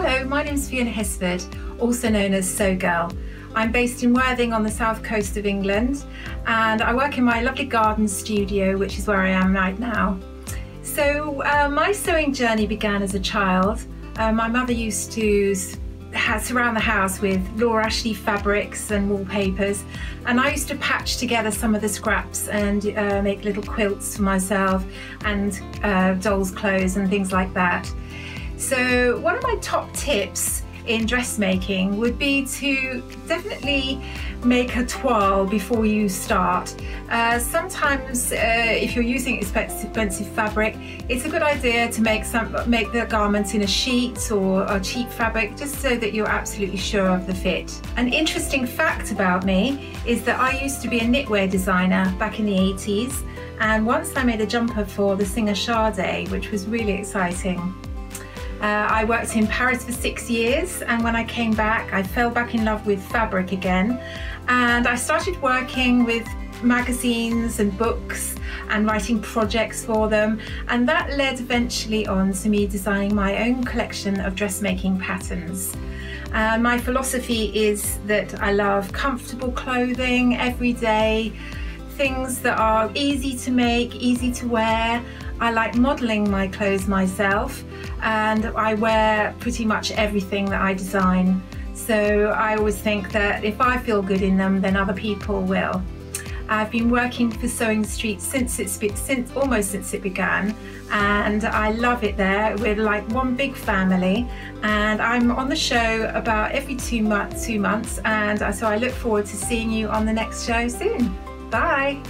Hello, my name is Fiona Hesford, also known as Sewgirl. I'm based in Worthing on the south coast of England and I work in my lovely garden studio, which is where I am right now. So uh, my sewing journey began as a child. Uh, my mother used to surround the house with Laura Ashley fabrics and wallpapers and I used to patch together some of the scraps and uh, make little quilts for myself and uh, dolls clothes and things like that. So one of my top tips in dressmaking would be to definitely make a toile before you start. Uh, sometimes uh, if you're using expensive fabric, it's a good idea to make some make the garment in a sheet or a cheap fabric just so that you're absolutely sure of the fit. An interesting fact about me is that I used to be a knitwear designer back in the 80s and once I made a jumper for the singer Sade, which was really exciting. Uh, I worked in Paris for six years and when I came back I fell back in love with fabric again and I started working with magazines and books and writing projects for them and that led eventually on to me designing my own collection of dressmaking patterns. Uh, my philosophy is that I love comfortable clothing every day, things that are easy to make, easy to wear. I like modelling my clothes myself and I wear pretty much everything that I design. So I always think that if I feel good in them, then other people will. I've been working for Sewing Street since it's since almost since it began, and I love it there. We're like one big family, and I'm on the show about every two months. Two months, and so I look forward to seeing you on the next show soon. Bye.